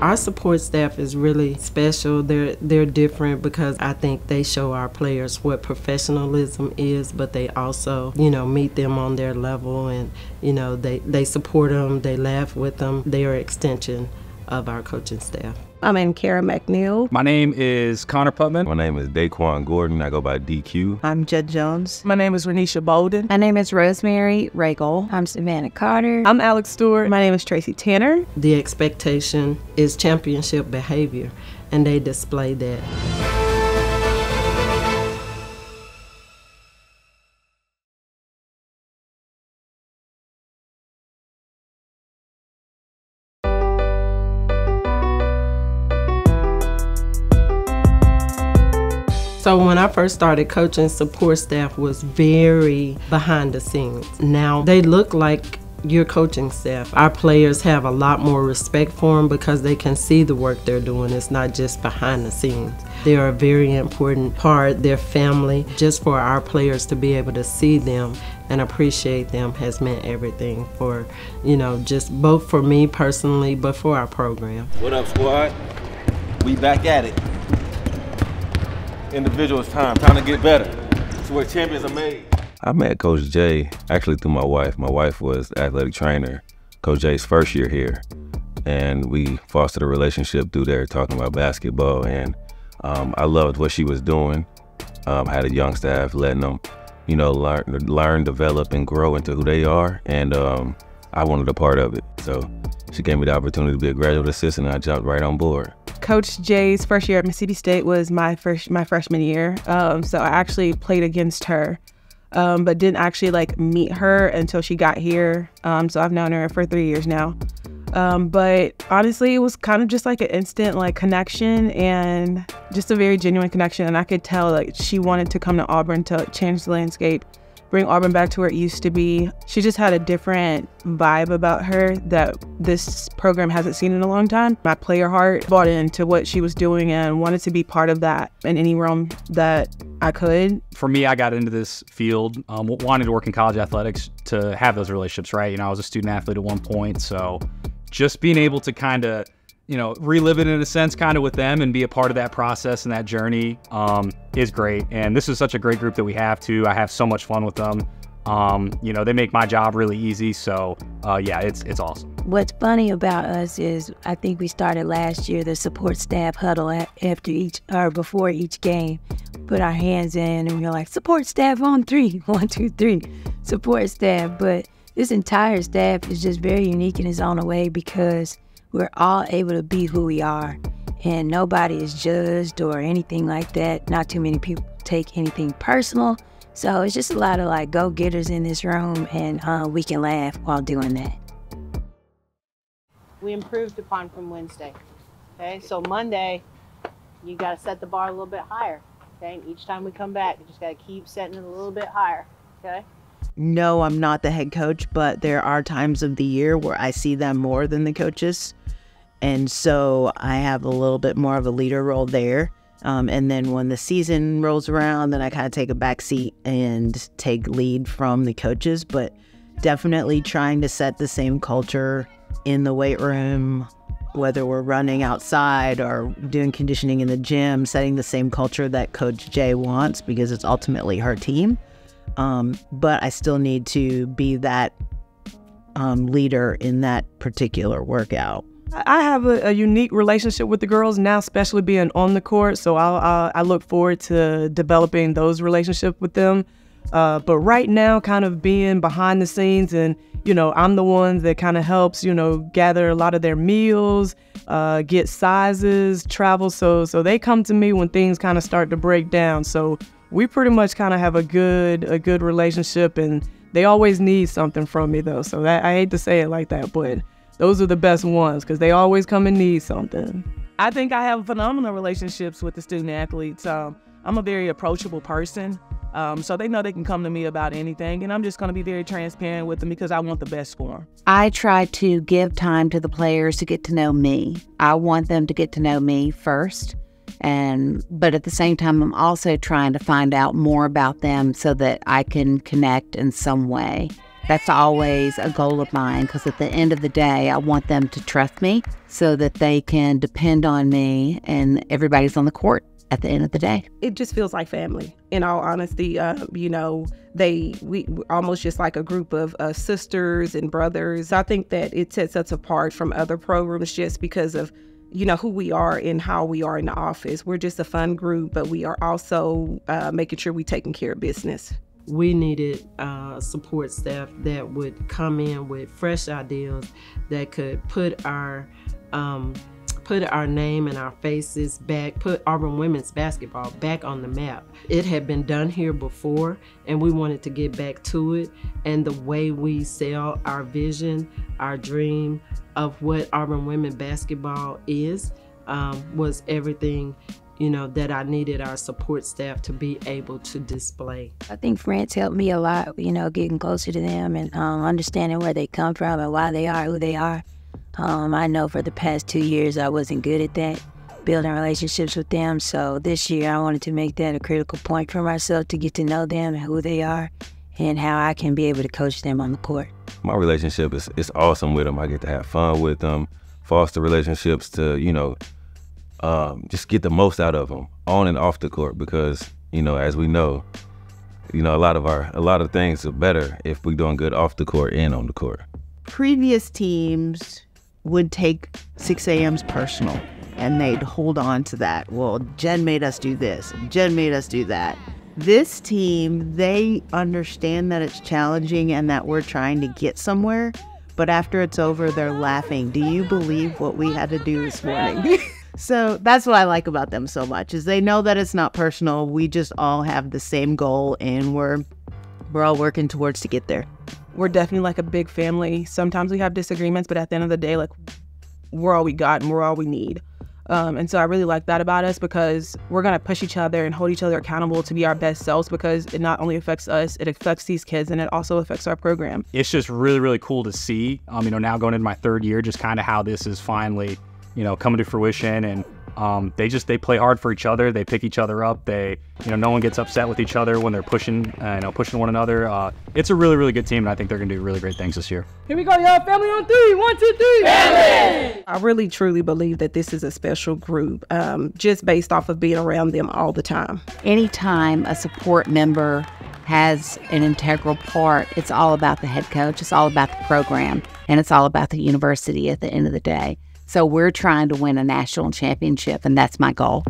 Our support staff is really special. They're they're different because I think they show our players what professionalism is, but they also, you know, meet them on their level and, you know, they, they support them, they laugh with them. They are extension of our coaching staff. I'm in Kara McNeil. My name is Connor Putman. My name is Daquan Gordon. I go by DQ. I'm Jed Jones. My name is Renisha Bolden. My name is Rosemary Regal. I'm Savannah Carter. I'm Alex Stewart. My name is Tracy Tanner. The expectation is championship behavior, and they display that. So when I first started coaching, support staff was very behind the scenes. Now they look like your coaching staff. Our players have a lot more respect for them because they can see the work they're doing. It's not just behind the scenes. They are a very important part, their family. Just for our players to be able to see them and appreciate them has meant everything for, you know, just both for me personally, but for our program. What up, squad? We back at it individuals time. Time to get better. It's where champions are made. I met Coach Jay actually through my wife. My wife was athletic trainer, Coach Jay's first year here. And we fostered a relationship through there talking about basketball. And um, I loved what she was doing. Um, had a young staff, letting them, you know, learn, learn, develop, and grow into who they are. And um, I wanted a part of it. So she gave me the opportunity to be a graduate assistant, and I jumped right on board. Coach Jay's first year at Mississippi State was my first my freshman year. Um, so I actually played against her, um, but didn't actually like meet her until she got here. Um, so I've known her for three years now. Um, but honestly, it was kind of just like an instant like connection and just a very genuine connection. And I could tell like she wanted to come to Auburn to change the landscape bring Auburn back to where it used to be. She just had a different vibe about her that this program hasn't seen in a long time. My player heart bought into what she was doing and wanted to be part of that in any realm that I could. For me, I got into this field, um, wanted to work in college athletics to have those relationships, right? You know, I was a student athlete at one point, so just being able to kind of you know, relive it in a sense kind of with them and be a part of that process and that journey um, is great. And this is such a great group that we have too. I have so much fun with them. Um, you know, they make my job really easy. So uh, yeah, it's it's awesome. What's funny about us is I think we started last year the support staff huddle after each or before each game. Put our hands in and we are like support staff on three, one, two, three, support staff. But this entire staff is just very unique in its own way because we're all able to be who we are and nobody is judged or anything like that. Not too many people take anything personal. So it's just a lot of like go getters in this room and uh, we can laugh while doing that. We improved upon from Wednesday. Okay, so Monday, you got to set the bar a little bit higher. Okay, and each time we come back, you just got to keep setting it a little bit higher. Okay. No, I'm not the head coach, but there are times of the year where I see them more than the coaches. And so I have a little bit more of a leader role there. Um, and then when the season rolls around, then I kind of take a back seat and take lead from the coaches. But definitely trying to set the same culture in the weight room, whether we're running outside or doing conditioning in the gym, setting the same culture that Coach Jay wants because it's ultimately her team. Um, but I still need to be that um, leader in that particular workout. I have a, a, unique relationship with the girls now, especially being on the court. So i I look forward to developing those relationships with them. Uh, but right now, kind of being behind the scenes, and you know, I'm the one that kind of helps, you know, gather a lot of their meals, uh, get sizes, travel. So so they come to me when things kind of start to break down. So we pretty much kind of have a good a good relationship, and they always need something from me though. So that, I hate to say it like that, but those are the best ones because they always come and need something. I think I have phenomenal relationships with the student athletes. Um, I'm a very approachable person. Um, so they know they can come to me about anything, and I'm just going to be very transparent with them because I want the best for them. I try to give time to the players to get to know me. I want them to get to know me first, and but at the same time, I'm also trying to find out more about them so that I can connect in some way That's always a goal of mine because at the end of the day, I want them to trust me so that they can depend on me and everybody's on the court at the end of the day. It just feels like family. In all honesty, uh, you know, they we almost just like a group of uh, sisters and brothers. I think that it sets us apart from other programs just because of you know who we are and how we are in the office. We're just a fun group, but we are also uh, making sure we're taking care of business. We needed uh, support staff that would come in with fresh ideas that could put our um, put our name and our faces back, put Auburn women's basketball back on the map. It had been done here before, and we wanted to get back to it. And the way we sell our vision, our dream of what Auburn women basketball is, um, was everything you know, that I needed our support staff to be able to display. I think France helped me a lot, you know, getting closer to them and um, understanding where they come from and why they are who they are. Um, I know for the past two years I wasn't good at that, building relationships with them. So this year I wanted to make that a critical point for myself to get to know them and who they are and how I can be able to coach them on the court. My relationship is, is awesome with them. I get to have fun with them, foster relationships to, you know, um, just get the most out of them on and off the court because, you know, as we know, you know, a lot of our a lot of things are better if we're doing good off the court and on the court. Previous teams would take 6 a.m.'s personal and they'd hold on to that. Well, Jen made us do this, Jen made us do that. This team, they understand that it's challenging and that we're trying to get somewhere, but after it's over, they're laughing. Do you believe what we had to do this morning? so that's what I like about them so much is they know that it's not personal. We just all have the same goal and we're we're all working towards to get there we're definitely like a big family. Sometimes we have disagreements, but at the end of the day, like we're all we got and we're all we need. Um, and so I really like that about us because we're gonna push each other and hold each other accountable to be our best selves because it not only affects us, it affects these kids and it also affects our program. It's just really, really cool to see. Um, you know, now going into my third year, just kind of how this is finally, you know, coming to fruition and um, they just they play hard for each other. They pick each other up. They you know no one gets upset with each other when they're pushing uh, you know pushing one another. Uh, it's a really really good team, and I think they're gonna do really great things this year. Here we go, y'all. Family on three. One, two, three. Family. I really truly believe that this is a special group, um, just based off of being around them all the time. Anytime a support member has an integral part. It's all about the head coach, it's all about the program, and it's all about the university at the end of the day. So we're trying to win a national championship, and that's my goal.